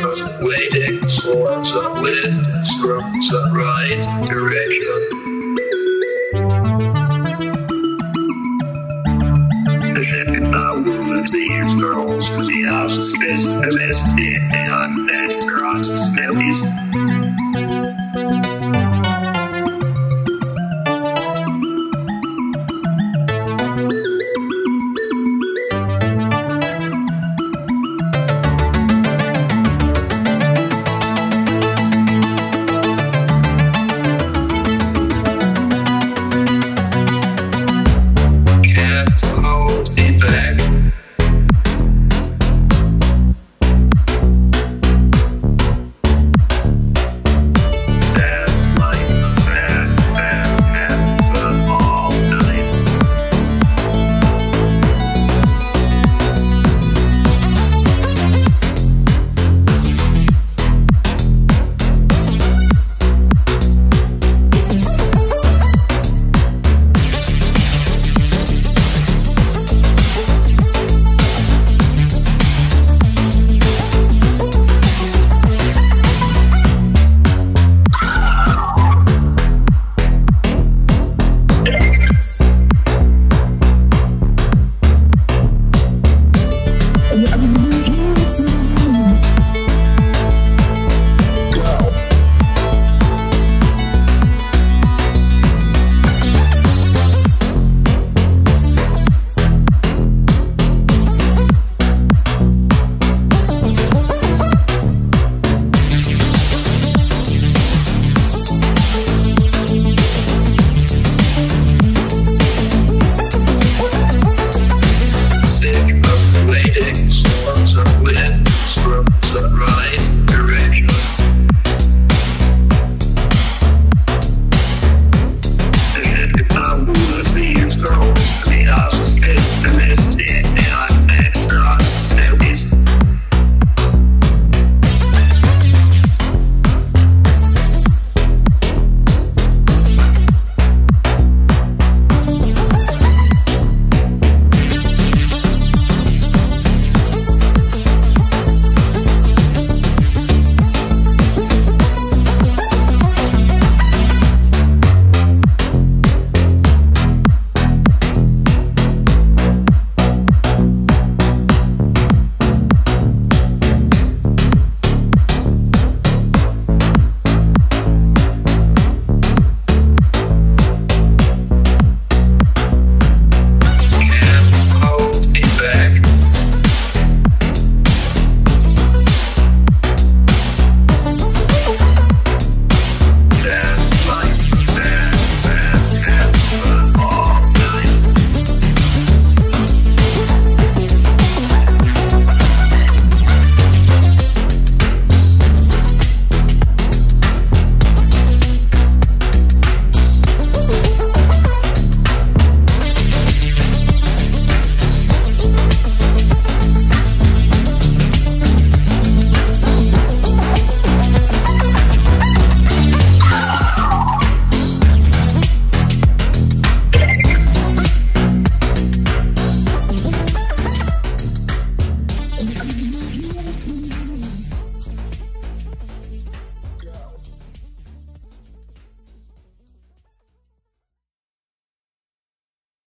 Of waiting for the wind from the right direction. Girls to the house space of ST and cross smellies.